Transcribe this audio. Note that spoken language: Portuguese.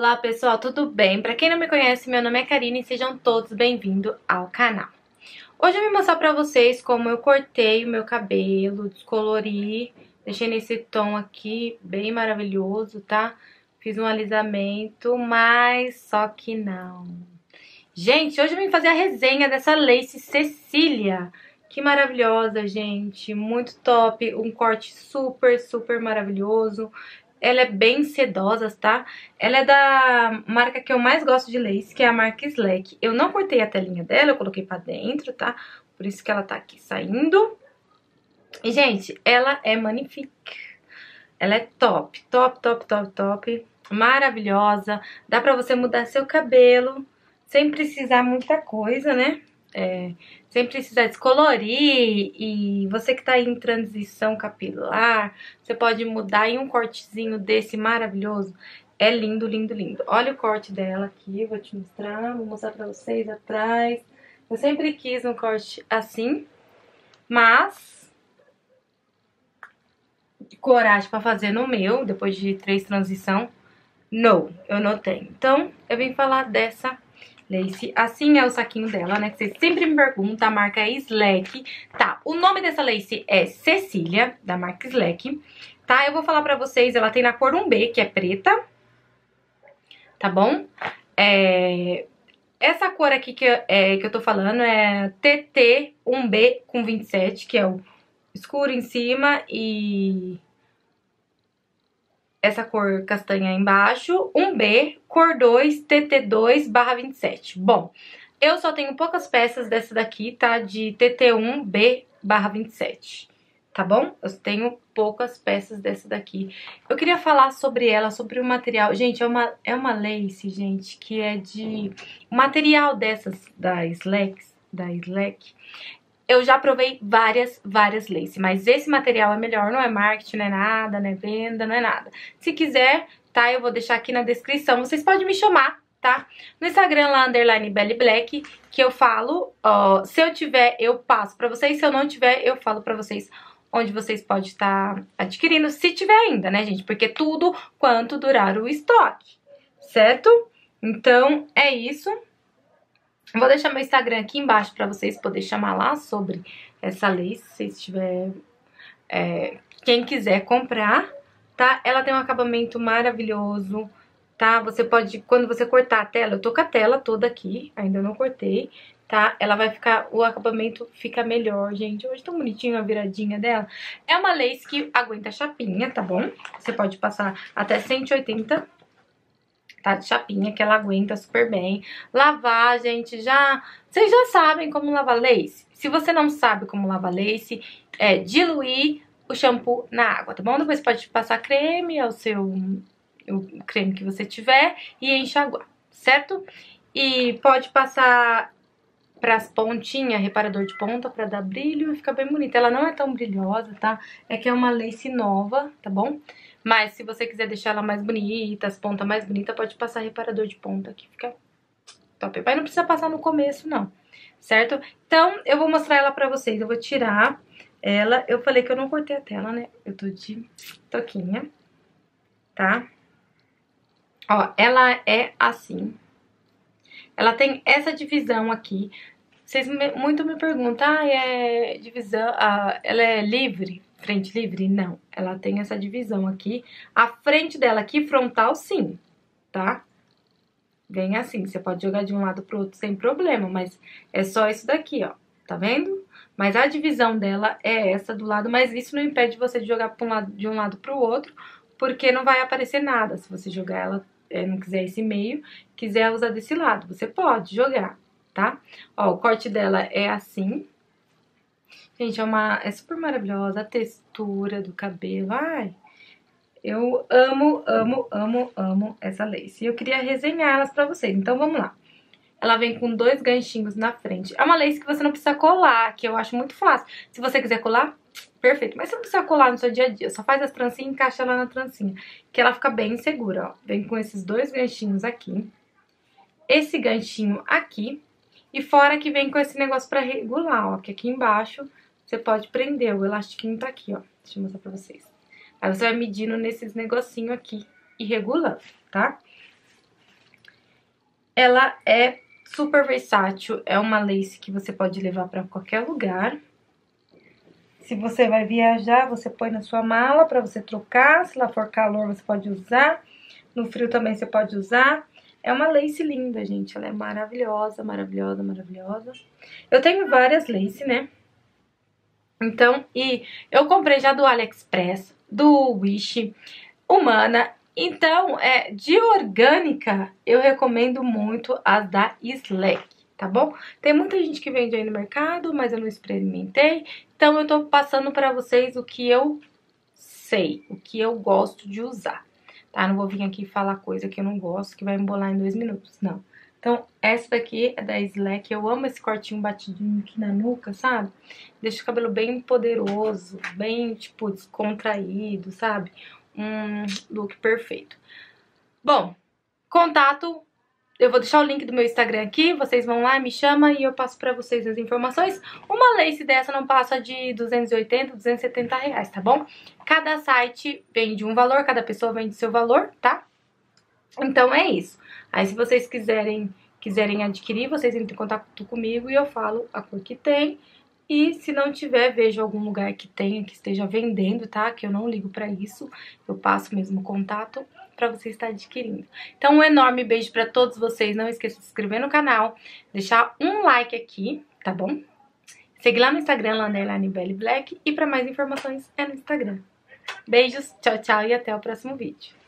Olá pessoal, tudo bem? Pra quem não me conhece, meu nome é Karine e sejam todos bem-vindos ao canal. Hoje eu vim mostrar pra vocês como eu cortei o meu cabelo, descolori, deixei nesse tom aqui bem maravilhoso, tá? Fiz um alisamento, mas só que não. Gente, hoje eu vim fazer a resenha dessa lace Cecília. Que maravilhosa, gente, muito top, um corte super, super maravilhoso. Ela é bem sedosa, tá? Ela é da marca que eu mais gosto de lace, que é a marca Slack. Eu não cortei a telinha dela, eu coloquei pra dentro, tá? Por isso que ela tá aqui saindo. E, gente, ela é magnifique. Ela é top, top, top, top, top. Maravilhosa. Dá pra você mudar seu cabelo sem precisar muita coisa, né? É, sem precisar descolorir e você que tá em transição capilar, você pode mudar em um cortezinho desse maravilhoso. É lindo, lindo, lindo. Olha o corte dela aqui, vou te mostrar, vou mostrar pra vocês atrás. Eu sempre quis um corte assim, mas coragem pra fazer no meu, depois de três transição, não, eu não tenho. Então, eu vim falar dessa lace. Assim é o saquinho dela, né? Que vocês sempre me perguntam. A marca é Slack. Tá, o nome dessa lace é Cecília, da marca Slack. Tá, eu vou falar pra vocês. Ela tem na cor 1B, que é preta. Tá bom? É... Essa cor aqui que, é, que eu tô falando é TT1B com 27, que é o escuro em cima e essa cor castanha embaixo, 1B, cor 2, TT2 barra 27. Bom, eu só tenho poucas peças dessa daqui, tá? De TT1B barra 27, tá bom? Eu tenho poucas peças dessa daqui. Eu queria falar sobre ela, sobre o material. Gente, é uma, é uma lace, gente, que é de... O material dessas da Slack, da Slack eu já provei várias, várias lace, mas esse material é melhor, não é marketing, não é nada, não é venda, não é nada. Se quiser, tá, eu vou deixar aqui na descrição, vocês podem me chamar, tá? No Instagram lá, underline Belly Black, que eu falo, ó, se eu tiver, eu passo pra vocês, se eu não tiver, eu falo pra vocês onde vocês podem estar adquirindo, se tiver ainda, né, gente? Porque tudo quanto durar o estoque, certo? Então, é isso. Vou deixar meu Instagram aqui embaixo para vocês poderem chamar lá sobre essa lace, se vocês tiver, é, quem quiser comprar, tá? Ela tem um acabamento maravilhoso, tá? Você pode, quando você cortar a tela, eu tô com a tela toda aqui, ainda não cortei, tá? Ela vai ficar, o acabamento fica melhor, gente. Hoje tão bonitinho a viradinha dela. É uma lace que aguenta chapinha, tá bom? Você pode passar até 180 tá? De chapinha, que ela aguenta super bem. Lavar, gente, já... Vocês já sabem como lavar lace? Se você não sabe como lavar lace, é diluir o shampoo na água, tá bom? Depois pode passar creme, o seu... O creme que você tiver e enxaguar, certo? E pode passar pras pontinhas, reparador de ponta, pra dar brilho e fica bem bonita. Ela não é tão brilhosa, tá? É que é uma lace nova, tá bom? Mas se você quiser deixar ela mais bonita, as pontas mais bonitas, pode passar reparador de ponta que fica top. Mas não precisa passar no começo, não, certo? Então, eu vou mostrar ela pra vocês. Eu vou tirar ela. Eu falei que eu não cortei a tela, né? Eu tô de toquinha, tá? Ó, ela é assim. Ela tem essa divisão aqui. Vocês me, muito me perguntam, ah, é divisão, ah, ela é livre? frente livre? Não, ela tem essa divisão aqui. A frente dela aqui, frontal, sim, tá? Vem assim, você pode jogar de um lado pro outro sem problema, mas é só isso daqui, ó, tá vendo? Mas a divisão dela é essa do lado, mas isso não impede você de jogar um lado, de um lado pro outro, porque não vai aparecer nada. Se você jogar ela, é, não quiser esse meio, quiser usar desse lado, você pode jogar, tá? Ó, o corte dela é assim, Gente, é uma é super maravilhosa a textura do cabelo. Ai, eu amo, amo, amo, amo essa lace. E eu queria resenhar elas pra vocês. Então, vamos lá. Ela vem com dois ganchinhos na frente. É uma lace que você não precisa colar, que eu acho muito fácil. Se você quiser colar, perfeito. Mas você não precisa colar no seu dia a dia. Só faz as trancinhas e encaixa ela na trancinha. Que ela fica bem segura, ó. Vem com esses dois ganchinhos aqui. Esse ganchinho aqui. E fora que vem com esse negócio pra regular, ó. Que aqui embaixo você pode prender. O elastiquinho tá aqui, ó. Deixa eu mostrar pra vocês. Aí você vai medindo nesses negocinho aqui e regulando, tá? Ela é super versátil, é uma lace que você pode levar pra qualquer lugar. Se você vai viajar, você põe na sua mala pra você trocar. Se lá for calor, você pode usar. No frio também você pode usar. É uma lace linda, gente. Ela é maravilhosa, maravilhosa, maravilhosa. Eu tenho várias lace, né? Então, e eu comprei já do AliExpress, do Wish, Humana. Então, é, de orgânica, eu recomendo muito as da Slack tá bom? Tem muita gente que vende aí no mercado, mas eu não experimentei. Então eu tô passando pra vocês o que eu sei, o que eu gosto de usar, tá? Não vou vir aqui falar coisa que eu não gosto, que vai embolar em dois minutos, não. Então, essa daqui é da Slack. Eu amo esse cortinho batidinho aqui na nuca, sabe? Deixa o cabelo bem poderoso, bem, tipo, descontraído, sabe? Um look perfeito. Bom, contato eu vou deixar o link do meu Instagram aqui, vocês vão lá, me chamam e eu passo pra vocês as informações. Uma lace dessa não passa de 280, 270 reais, tá bom? Cada site vende um valor, cada pessoa vende seu valor, tá? Então é isso. Aí se vocês quiserem, quiserem adquirir, vocês entrem em contato comigo e eu falo a cor que tem. E se não tiver, veja algum lugar que tenha, que esteja vendendo, tá? Que eu não ligo pra isso, eu passo mesmo o contato para você estar adquirindo. Então, um enorme beijo para todos vocês. Não esqueça de se inscrever no canal, deixar um like aqui, tá bom? Seguir lá no Instagram, Landerline Black. E para mais informações é no Instagram. Beijos, tchau, tchau e até o próximo vídeo.